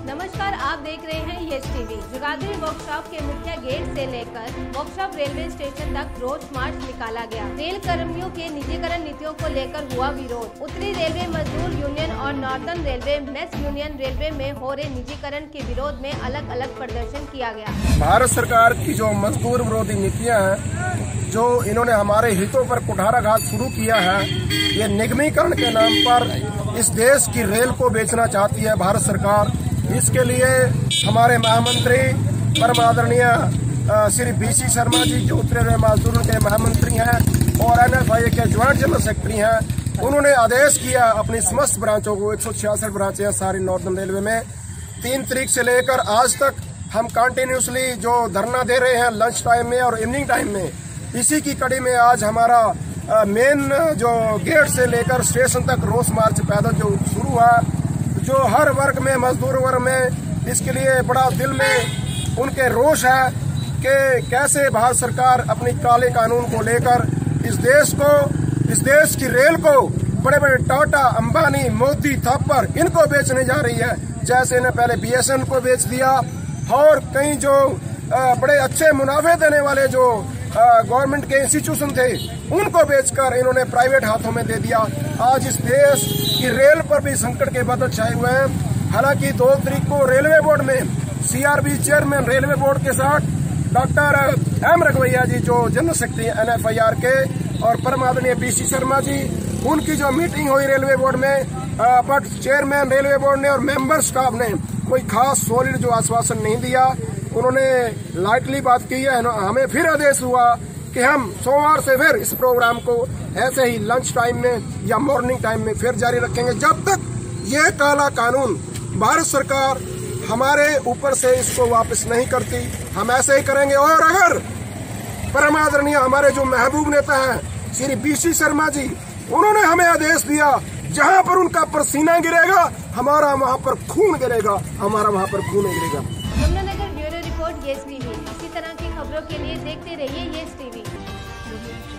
नमस्कार, आप देख रहे हैं यस टीवी। जुगादरी वर्कशॉप के मुख्य गेट से लेकर वर्कशॉप रेलवे स्टेशन तक रोड मार्च निकाला गया। रेल कर्मियों के निजीकरण नीतियों को लेकर हुआ विरोध। उत्तरी रेलवे मजदूर यूनियन और northern railway mess union railway में हो रहे निजीकरण के विरोध में अलग अलग प्रदर्शन किया गया। भारत सरकार की जो मजदूर विरोधी नीतियाँ हैं जो इन्होंने हमारे हितों पर कुठाराघात शुरू किया है, ये निगमीकरण के नाम पर इस देश की रेल को बेचना चाहती है भारत सरकार। इसके लिए हमारे महामंत्री, परम आदरणीय श्री बीसी शर्मा जी जो उत्तरी रेल मजदूरों के महामंत्री हैं और एनएफआई के ज्वाइंट जनरल सेक्रेटरी हैं, उन्होंने आदेश किया अपनी समस्त ब्रांचों को, एक सौ छियासठ ब्रांचें हैं सारी नॉर्दर्न रेलवे में। तीन तारीख से लेकर आज तक हम कंटिन्यूसली जो धरना दे रहे हैं लंच टाइम में और इवनिंग टाइम में इसी की कड़ी में आज हमारा मेन जो गेट से लेकर स्टेशन तक रोस मार्च पैदल जो शुरू हुआ, जो हर वर्ग में, मजदूर वर्ग में, इसके लिए बड़ा दिल में उनके रोष है कि कैसे भारत सरकार अपनी काले कानून को लेकर इस देश को, इस देश की रेल को बड़े बड़े टाटा, अंबानी, मोदी, थप्पर, इनको बेचने जा रही है। जैसे इन्हें पहले बीएसएन को बेच दिया, और कई जो बड़े अच्छे मुनाफे देने वाले जो गवर्नमेंट के इंस्टीट्यूशन थे, उनको बेचकर इन्होंने प्राइवेट हाथों में दे दिया। आज इस देश की रेल पर भी संकट के बादल छाए हुए हैं। हालाँकि दो तारीख को रेलवे बोर्ड में सीआरबी चेयरमैन रेलवे बोर्ड के साथ डॉक्टर एम रघवैया जी, जो जनरल सेक्रेटरी एनएफआईआर के, और परम आदरणीय बीसी शर्मा जी, उनकी जो मीटिंग हुई रेलवे बोर्ड में बट चेयरमैन रेलवे बोर्ड ने और मेंबर स्टाफ ने कोई खास सॉलिड जो आश्वासन नहीं दिया। उन्होंने लाइटली बात की है, हमें फिर आदेश हुआ कि हम सोमवार से फिर इस प्रोग्राम को ऐसे ही लंच टाइम में या मॉर्निंग टाइम में फिर जारी रखेंगे। जब तक यह काला कानून भारत सरकार हमारे ऊपर से इसको वापस नहीं करती, हम ऐसे ही करेंगे। और अगर परमादरणीय हमारे जो महबूब नेता हैं, श्री बीसी शर्मा जी, उन्होंने हमें आदेश दिया, जहाँ पर उनका पसीना गिरेगा, हमारा वहाँ पर खून गिरेगा, हमारा वहाँ पर खून गिरेगा। येस टीवी इसी तरह की खबरों के लिए देखते रहिए येस टीवी